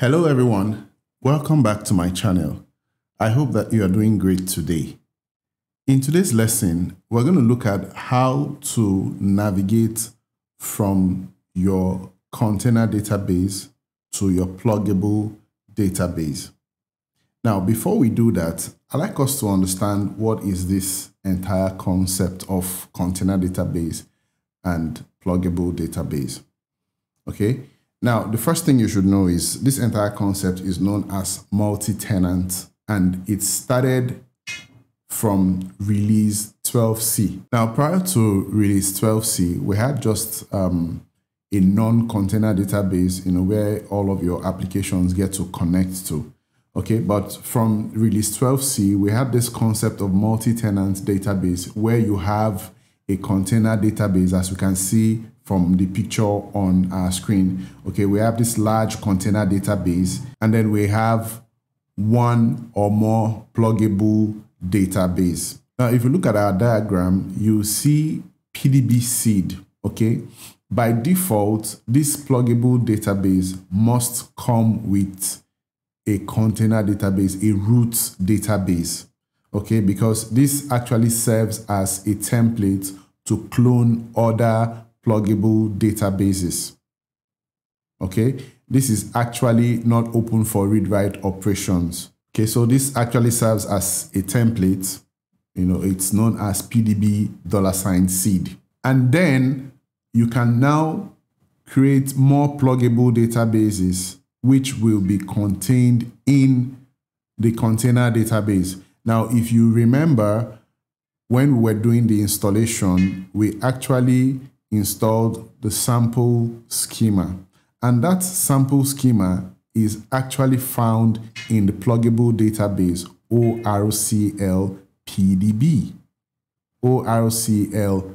Hello everyone, welcome back to my channel. I hope that you are doing great today. In today's lesson, we're going to look at how to navigate from your container database to your pluggable database. Now, before we do that, I'd like us to understand what is this entire concept of container database and pluggable database. Okay, now, the first thing you should know is this entire concept is known as multi-tenant and it started from release 12c. Now, prior to release 12c, we had just um, a non-container database, you know, where all of your applications get to connect to. Okay, but from release 12c, we had this concept of multi-tenant database where you have a container database, as you can see from the picture on our screen. Okay, we have this large container database, and then we have one or more pluggable database. Now, if you look at our diagram, you see PDB seed. Okay, by default, this pluggable database must come with a container database, a root database. Okay, because this actually serves as a template to clone other pluggable databases. Okay, this is actually not open for read-write operations. Okay, so this actually serves as a template. You know, it's known as PDB dollar sign seed. And then you can now create more pluggable databases which will be contained in the container database. Now, if you remember, when we were doing the installation, we actually installed the sample schema. And that sample schema is actually found in the pluggable database ORCL PDB. ORCL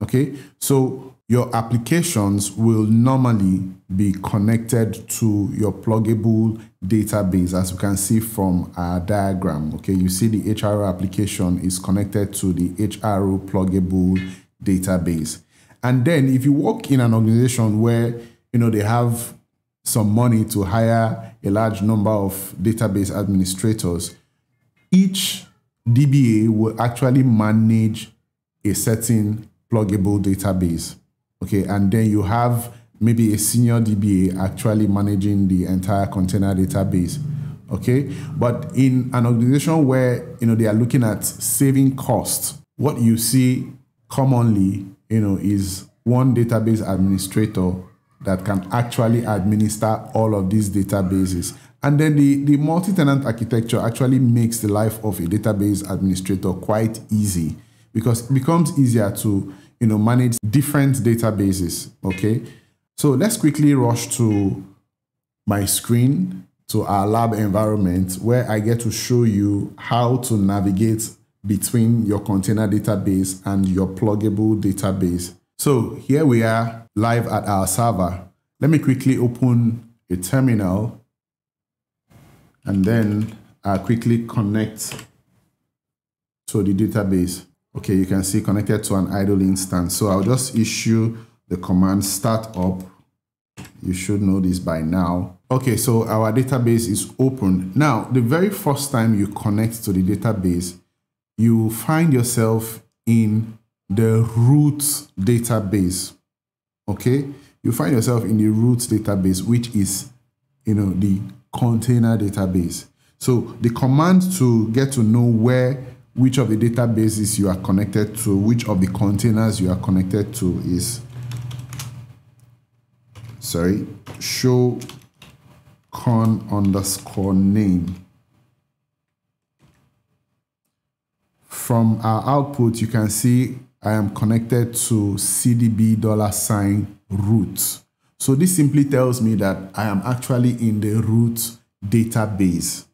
Okay, so your applications will normally be connected to your pluggable database as you can see from our diagram okay you see the HRO application is connected to the HRO pluggable database. And then if you work in an organization where you know they have some money to hire a large number of database administrators each DBA will actually manage a certain pluggable database okay? And then you have maybe a senior dba actually managing the entire container database okay but in an organization where you know they are looking at saving costs what you see commonly you know is one database administrator that can actually administer all of these databases and then the, the multi-tenant architecture actually makes the life of a database administrator quite easy because it becomes easier to you know, manage different databases. Okay. So let's quickly rush to my screen to our lab environment where I get to show you how to navigate between your container database and your pluggable database. So here we are live at our server. Let me quickly open a terminal and then I'll quickly connect to the database. Okay, you can see connected to an idle instance. So I'll just issue the command startup. You should know this by now. Okay, so our database is open. Now, the very first time you connect to the database, you find yourself in the root database. Okay, you find yourself in the root database, which is, you know, the container database. So the command to get to know where which of the databases you are connected to, which of the containers you are connected to is, sorry, show con underscore name. From our output, you can see I am connected to CDB dollar sign root. So this simply tells me that I am actually in the root database.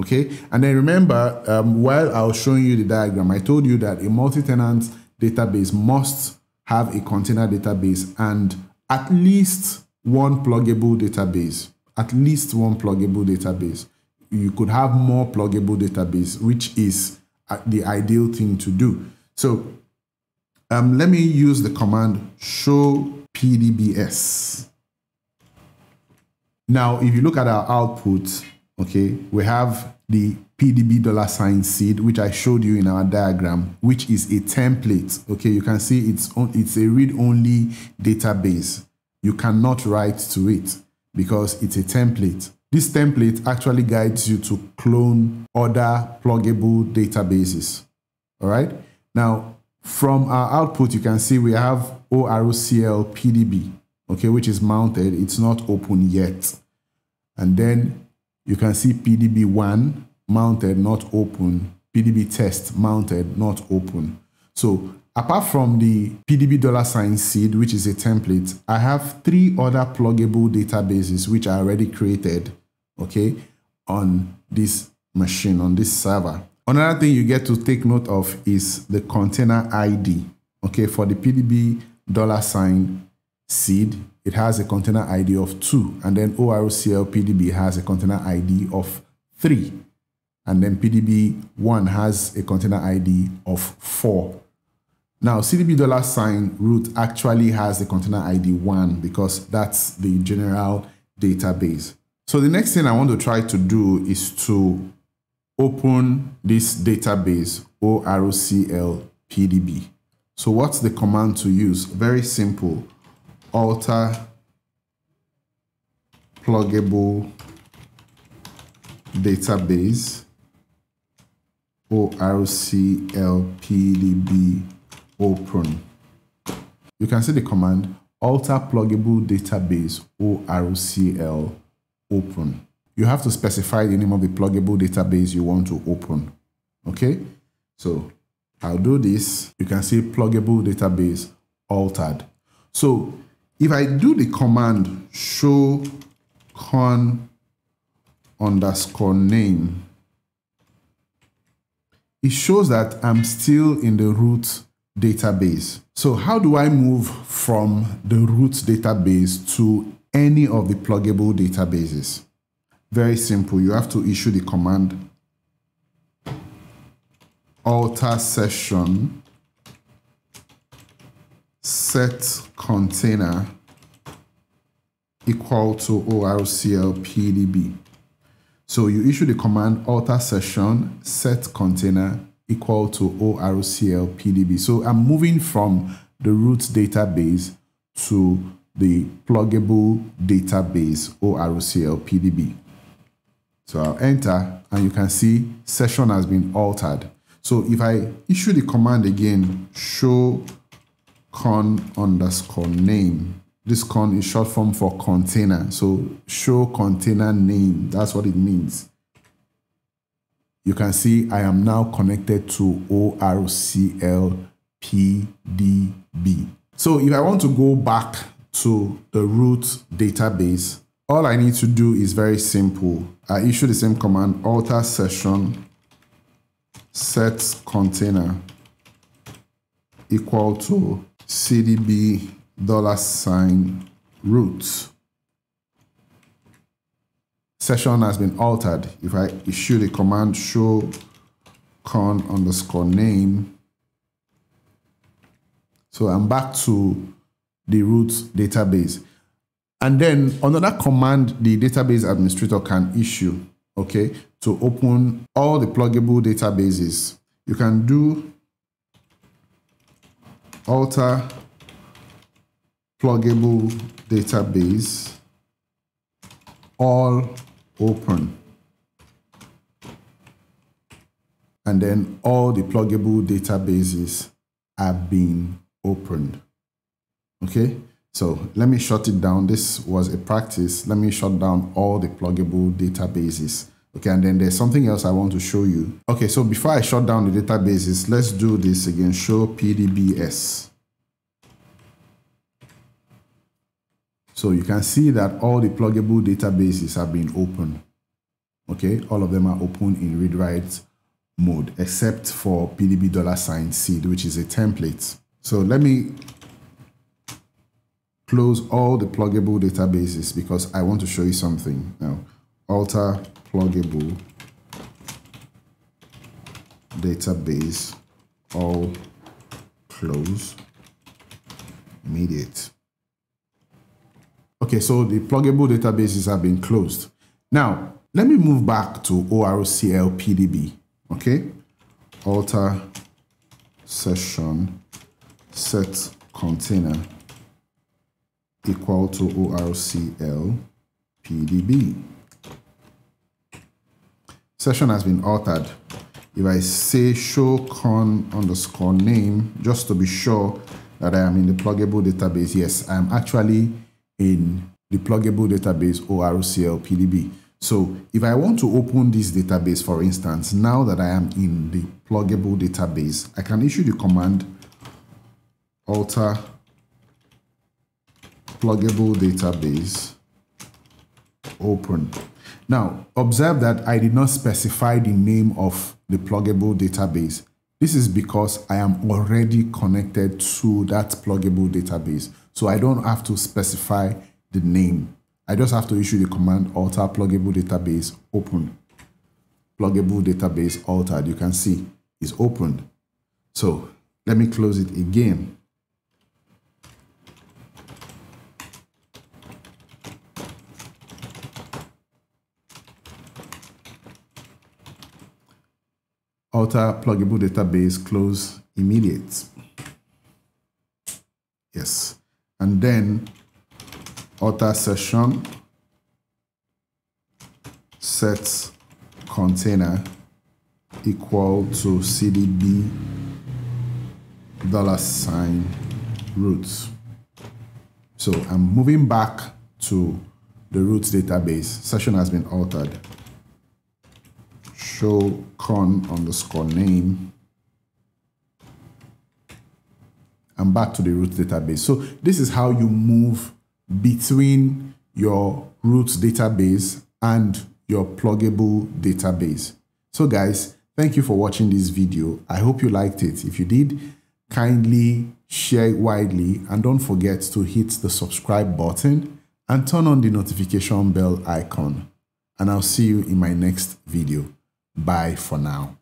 Okay, and then remember, um, while I was showing you the diagram, I told you that a multi-tenant database must have a container database and at least one pluggable database. At least one pluggable database. You could have more pluggable database, which is uh, the ideal thing to do. So um, let me use the command show pdbs. Now, if you look at our output, okay, we have the PDB dollar sign seed, which I showed you in our diagram, which is a template. Okay, you can see it's on, it's a read-only database. You cannot write to it because it's a template. This template actually guides you to clone other pluggable databases. All right. Now, from our output, you can see we have ORCL PDB, okay, which is mounted. It's not open yet. And then you can see PDB1 mounted, not open. PDB test mounted, not open. So apart from the PDB dollar sign seed, which is a template, I have three other pluggable databases which I already created, okay, on this machine, on this server. Another thing you get to take note of is the container ID. Okay, for the PDB dollar sign seed, it has a container ID of 2, and then ORCL PDB has a container ID of 3, and then PDB 1 has a container ID of 4. Now, CDB dollar sign root actually has the container ID 1 because that's the general database. So the next thing I want to try to do is to open this database ORCL PDB. So what's the command to use? Very simple. Alter pluggable database ORCL PDB open. You can see the command alter pluggable database ORCL open you have to specify the name of the pluggable database you want to open. Okay, so I'll do this. You can see pluggable database altered. So if I do the command show con underscore name, it shows that I'm still in the root database. So how do I move from the root database to any of the pluggable databases? Very simple. You have to issue the command alter session set container equal to ORCL PDB. So you issue the command alter session set container equal to ORCL PDB. So I'm moving from the root database to the pluggable database ORCL PDB. So I'll enter and you can see session has been altered. So if I issue the command again, show con underscore name, this con is short form for container. So show container name, that's what it means. You can see I am now connected to ORCL PDB. So if I want to go back to the root database, all I need to do is very simple. I issue the same command, alter session set container equal to cdb dollar sign root. Session has been altered. If I issue the command show con underscore name, so I'm back to the root database. And then another command the database administrator can issue, okay, to open all the pluggable databases. You can do alter pluggable database all open and then all the pluggable databases are being opened okay so let me shut it down. This was a practice. Let me shut down all the pluggable databases. Okay, and then there's something else I want to show you. Okay, so before I shut down the databases, let's do this again. Show PDBS. So you can see that all the pluggable databases have been opened. Okay, all of them are open in read-write mode, except for PDB dollar sign seed, which is a template. So let me close all the pluggable databases because I want to show you something now. Alter pluggable database all close immediate. Okay. So the pluggable databases have been closed. Now, let me move back to ORCL PDB. Okay, alter session set container equal to ORCL PDB. Session has been altered. If I say show con underscore name, just to be sure that I am in the pluggable database, yes, I am actually in the pluggable database ORCL PDB. So if I want to open this database, for instance, now that I am in the pluggable database, I can issue the command alter pluggable database open. Now, observe that I did not specify the name of the pluggable database. This is because I am already connected to that pluggable database. So I don't have to specify the name. I just have to issue the command alter pluggable database open. Pluggable database altered, you can see is opened. So let me close it again. alter pluggable database close immediate. Yes. And then alter session set container equal to cdb dollar sign roots. So I'm moving back to the roots database. Session has been altered show con underscore name and back to the root database. So this is how you move between your roots database and your pluggable database. So guys, thank you for watching this video. I hope you liked it. If you did, kindly share it widely and don't forget to hit the subscribe button and turn on the notification bell icon. And I'll see you in my next video. Bye for now.